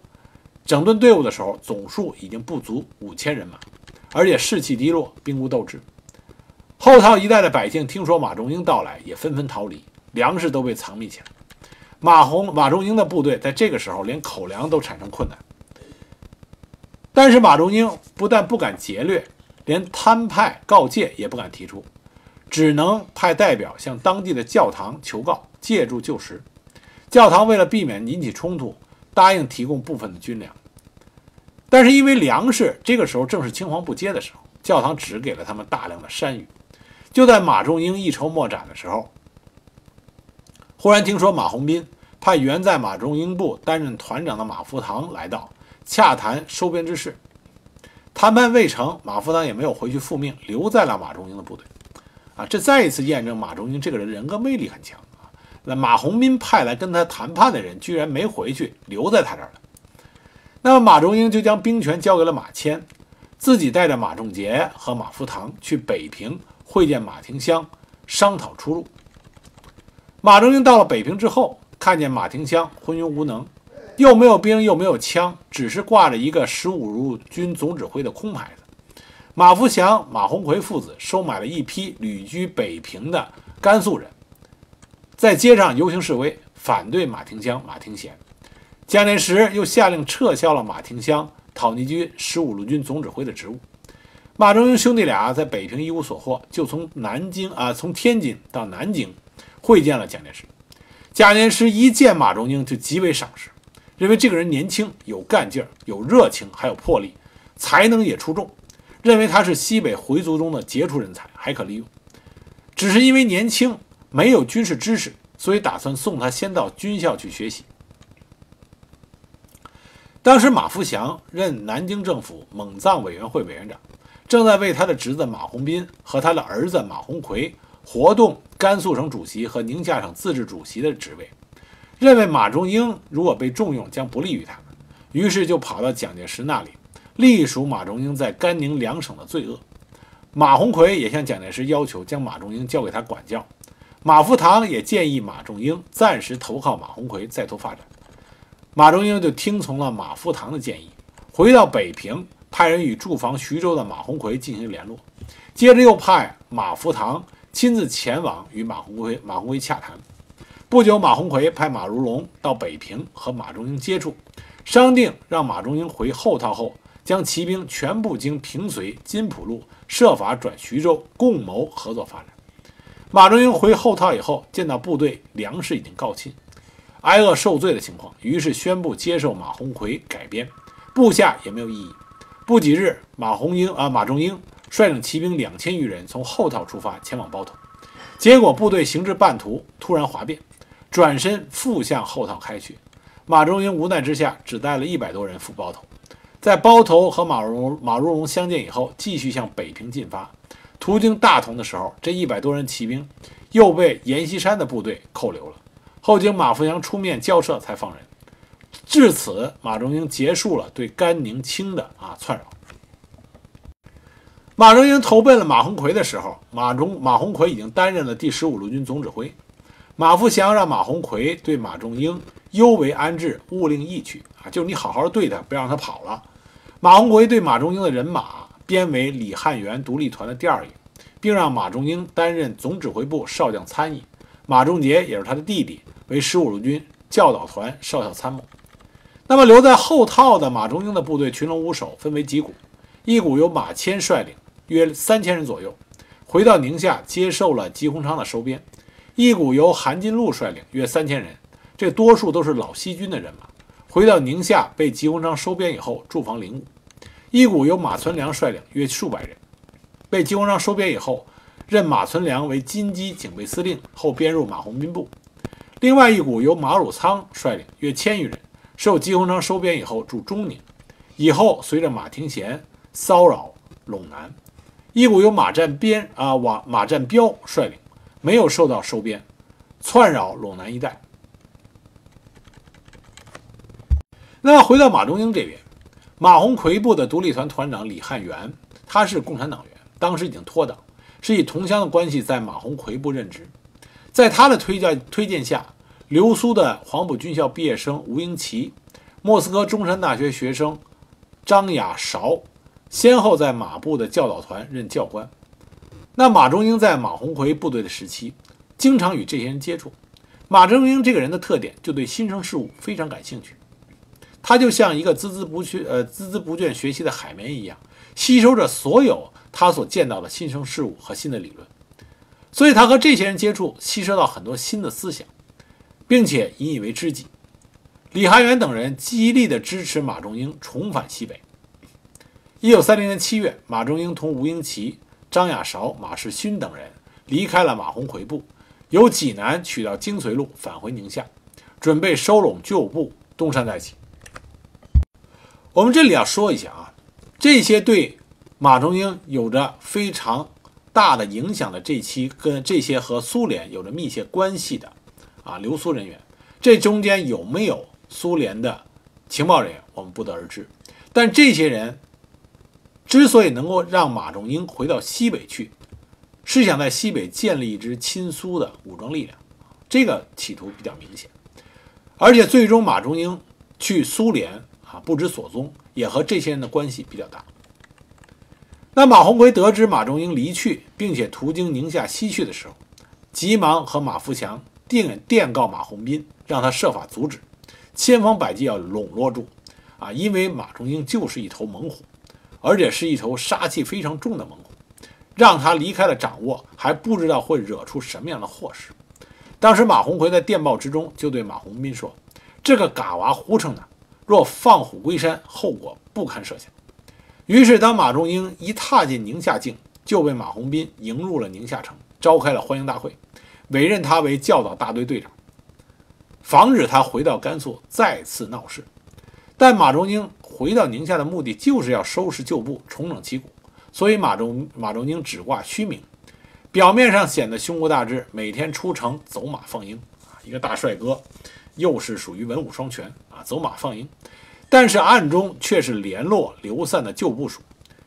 整顿队伍的时候，总数已经不足五千人马，而且士气低落，兵无斗志。后套一带的百姓听说马中英到来，也纷纷逃离，粮食都被藏匿起来。马洪、马中英的部队在这个时候连口粮都产生困难，但是马中英不但不敢劫掠，连摊派告诫也不敢提出，只能派代表向当地的教堂求告，借助旧时。教堂为了避免引起冲突，答应提供部分的军粮，但是因为粮食这个时候正是青黄不接的时候，教堂只给了他们大量的山芋。就在马中英一筹莫展的时候。忽然听说马鸿宾派原在马中英部担任团长的马福堂来到，洽谈收编之事。谈判未成，马福堂也没有回去复命，留在了马中英的部队。啊，这再一次验证马中英这个人人格魅力很强啊！那马鸿宾派来跟他谈判的人，居然没回去，留在他这儿了。那么马中英就将兵权交给了马谦，自己带着马仲杰和马福堂去北平会见马廷香，商讨出路。马中英到了北平之后，看见马廷香昏庸无能，又没有兵又没有枪，只是挂着一个十五路军总指挥的空牌子。马福祥、马鸿逵父子收买了一批旅居北平的甘肃人，在街上游行示威，反对马廷香、马廷贤。蒋介石又下令撤销了马廷香讨逆军十五路军总指挥的职务。马中英兄弟俩在北平一无所获，就从南京啊，从天津到南京。会见了蒋介石，蒋介石一见马中英就极为赏识，认为这个人年轻有干劲儿、有热情，还有魄力，才能也出众，认为他是西北回族中的杰出人才，还可利用。只是因为年轻，没有军事知识，所以打算送他先到军校去学习。当时马福祥任南京政府蒙藏委员会委员长，正在为他的侄子马鸿宾和他的儿子马鸿逵。活动甘肃省主席和宁夏省自治主席的职位，认为马中英如果被重用将不利于他们，于是就跑到蒋介石那里，隶属马中英在甘宁两省的罪恶。马鸿逵也向蒋介石要求将马中英交给他管教，马福堂也建议马中英暂时投靠马鸿逵，再图发展。马中英就听从了马福堂的建议，回到北平，派人与驻防徐州的马鸿逵进行联络，接着又派马福堂。亲自前往与马鸿逵、马鸿逵洽谈。不久，马鸿逵派马如龙到北平和马中英接触，商定让马中英回后套后，将骑兵全部经平绥、金浦路设法转徐州，共谋合作发展。马中英回后套以后，见到部队粮食已经告罄，挨饿受罪的情况，于是宣布接受马鸿逵改编，部下也没有异议。不几日，马鸿英啊，马中英。率领骑兵两千余人从后套出发前往包头，结果部队行至半途突然哗变，转身复向后套开去。马中英无奈之下，只带了一百多人赴包头。在包头和马如马如龙相见以后，继续向北平进发。途经大同的时候，这一百多人骑兵又被阎锡山的部队扣留了。后经马福祥出面交涉，才放人。至此，马中英结束了对甘宁清的啊窜扰。马中英投奔了马鸿逵的时候，马中马鸿逵已经担任了第十五路军总指挥。马福祥让马鸿逵对马中英优为安置，勿令意去啊，就是你好好对他，不要让他跑了。马鸿逵对马中英的人马编为李汉元独立团的第二营，并让马中英担任总指挥部少将参议，马仲杰也是他的弟弟，为十五路军教导团少校参谋。那么留在后套的马中英的部队群龙无首，分为几股，一股由马谦率领。约三千人左右，回到宁夏接受了吉鸿昌的收编。一股由韩金禄率领，约三千人，这多数都是老西军的人马，回到宁夏被吉鸿昌收编以后驻防灵武。一股由马存良率领，约数百人。被吉鸿昌收编以后，任马存良为金鸡警备司令，后编入马红兵部。另外一股由马汝仓率领，约千余人，受金鸿章收编以后驻中宁，以后随着马廷贤骚扰陇南。一股由马占边啊马马占彪率领，没有受到收编，窜扰陇南一带。那回到马中英这边，马鸿逵部的独立团团长李汉元，他是共产党员，当时已经脱党，是以同乡的关系在马鸿逵部任职。在他的推荐推荐下，留苏的黄埔军校毕业生吴英奇，莫斯科中山大学学生张雅韶。先后在马部的教导团任教官。那马中英在马鸿逵部队的时期，经常与这些人接触。马中英这个人的特点，就对新生事物非常感兴趣。他就像一个孜孜不倦、呃孜孜不倦学习的海绵一样，吸收着所有他所见到的新生事物和新的理论。所以，他和这些人接触，吸收到很多新的思想，并且引以为知己。李汉元等人极力地支持马中英重返西北。一九三零年七月，马中英同吴英奇、张亚韶、马世勋等人离开了马鸿逵部，由济南取道京绥路返回宁夏，准备收拢旧部，东山再起。我们这里要说一下啊，这些对马中英有着非常大的影响的这期跟这些和苏联有着密切关系的啊留苏人员，这中间有没有苏联的情报人员，我们不得而知。但这些人。之所以能够让马仲英回到西北去，是想在西北建立一支亲苏的武装力量，这个企图比较明显。而且最终马仲英去苏联啊不知所踪，也和这些人的关系比较大。那马鸿逵得知马仲英离去，并且途经宁夏西去的时候，急忙和马福强电电告马鸿宾，让他设法阻止，千方百计要笼络住啊，因为马仲英就是一头猛虎。而且是一头杀气非常重的猛虎，让他离开了掌握，还不知道会惹出什么样的祸事。当时马鸿逵在电报之中就对马鸿宾说：“这个嘎娃胡称的，若放虎归山，后果不堪设想。”于是，当马仲英一踏进宁夏境，就被马鸿宾迎入了宁夏城，召开了欢迎大会，委任他为教导大队队长，防止他回到甘肃再次闹事。但马中英。回到宁夏的目的就是要收拾旧部，重整旗鼓，所以马中马中英只挂虚名，表面上显得胸无大志，每天出城走马放鹰啊，一个大帅哥，又是属于文武双全啊，走马放鹰，但是暗中却是联络流散的旧部属，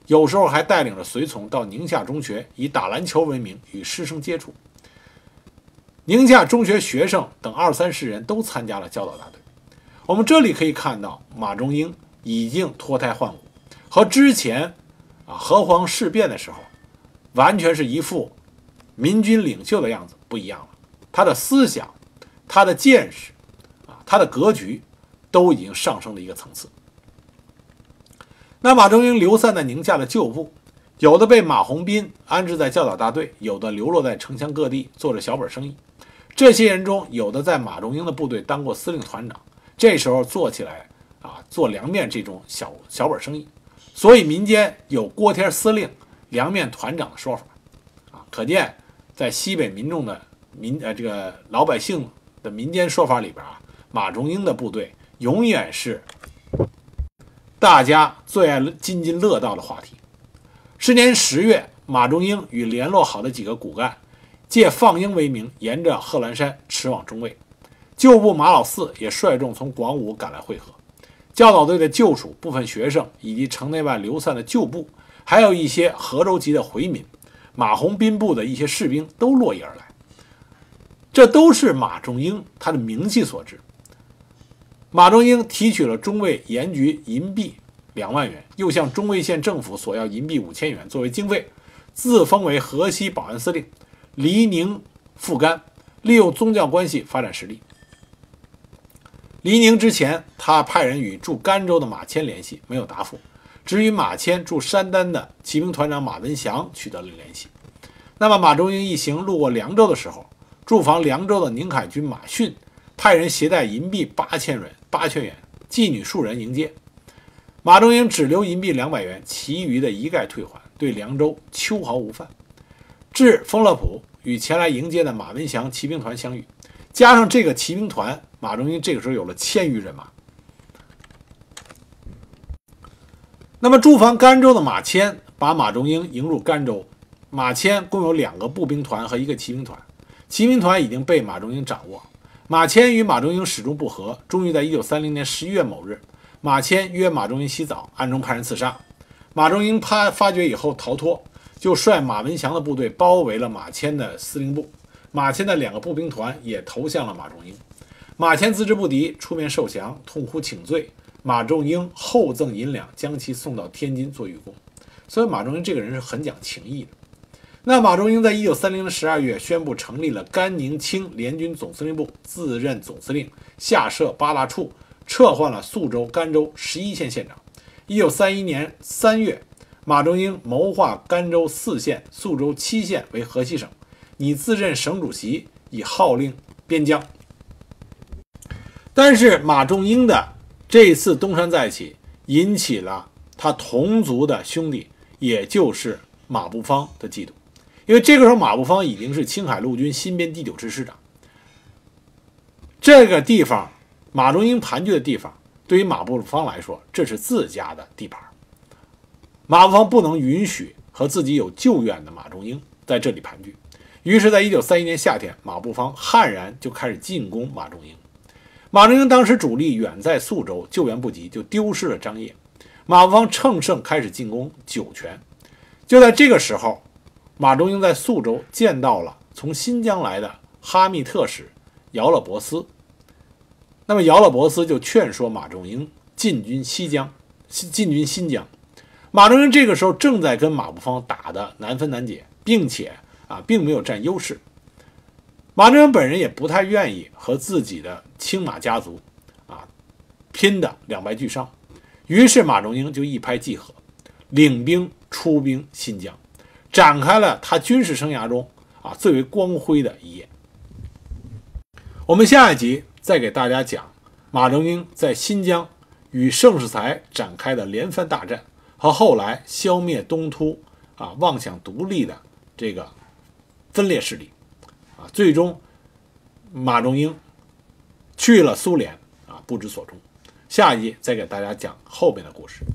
有时候还带领着随从到宁夏中学，以打篮球为名与师生接触。宁夏中学学生等二三十人都参加了教导大队。我们这里可以看到马中英。已经脱胎换骨，和之前啊河湟事变的时候，完全是一副民军领袖的样子不一样了。他的思想、他的见识啊、他的格局都已经上升了一个层次。那马中英流散在宁夏的旧部，有的被马鸿宾安置在教导大队，有的流落在城乡各地做着小本生意。这些人中，有的在马中英的部队当过司令团长，这时候做起来。啊，做凉面这种小小本生意，所以民间有锅贴司令、凉面团长的说法，啊，可见在西北民众的民呃这个老百姓的民间说法里边啊，马仲英的部队永远是大家最爱津津乐道的话题。是年十月，马仲英与联络好的几个骨干，借放鹰为名，沿着贺兰山驰往中卫，旧部马老四也率众从广武赶来会合。教导队的旧属部分学生，以及城内外流散的旧部，还有一些河州籍的回民，马鸿宾部的一些士兵都络绎而来。这都是马仲英他的名气所致。马仲英提取了中卫盐局银币两万元，又向中卫县政府索要银币五千元作为经费，自封为河西保安司令，黎宁复甘，利用宗教关系发展实力。黎宁之前，他派人与驻甘州的马谦联系，没有答复，只与马谦驻山丹的骑兵团长马文祥取得了联系。那么，马仲英一行路过凉州的时候，驻防凉州的宁海军马逊派人携带银币八千元，八千元，妓女数人迎接。马仲英只留银币两百元，其余的一概退还。对凉州秋毫无犯。至丰乐浦与前来迎接的马文祥骑兵团相遇，加上这个骑兵团，马仲英这个时候有了千余人马。那么驻防甘州的马谦把马仲英迎入甘州，马谦共有两个步兵团和一个骑兵团，骑兵团已经被马仲英掌握。马谦与马仲英始终不和，终于在一九三零年十一月某日，马谦约马仲英洗澡，暗中派人刺杀。马仲英怕发觉以后逃脱，就率马文祥的部队包围了马谦的司令部，马谦的两个步兵团也投向了马仲英。马谦自知不敌，出面受降，痛哭请罪。马仲英厚赠银两，将其送到天津做御工。所以马仲英这个人是很讲情义的。那马仲英在一九三零年十二月宣布成立了甘宁清联军总司令部，自任总司令，下设八大处，撤换了宿州、甘州十一县县长。一九三一年三月，马仲英谋划甘州四县、宿州七县为河西省，拟自任省主席，以号令边疆。但是马仲英的这一次东山再起，引起了他同族的兄弟，也就是马步芳的嫉妒，因为这个时候马步芳已经是青海陆军新编第九师师长。这个地方，马仲英盘踞的地方，对于马步芳来说，这是自家的地盘。马步芳不能允许和自己有旧怨的马仲英在这里盘踞，于是，在一九三一年夏天，马步芳悍然就开始进攻马仲英。马仲英当时主力远在宿州，救援不及，就丢失了张掖。马步芳乘胜开始进攻酒泉。就在这个时候，马仲英在宿州见到了从新疆来的哈密特使姚勒伯斯。那么姚勒伯斯就劝说马仲英进军西疆，进军新疆。马仲英这个时候正在跟马步芳打得难分难解，并且啊，并没有占优势。马仲英本人也不太愿意和自己的青马家族啊拼的两败俱伤，于是马仲英就一拍即合，领兵出兵新疆，展开了他军事生涯中啊最为光辉的一页。我们下一集再给大家讲马仲英在新疆与盛世才展开的连番大战，和后来消灭东突啊妄想独立的这个分裂势力啊。最终，马仲英去了苏联啊，不知所终。下一集再给大家讲后边的故事。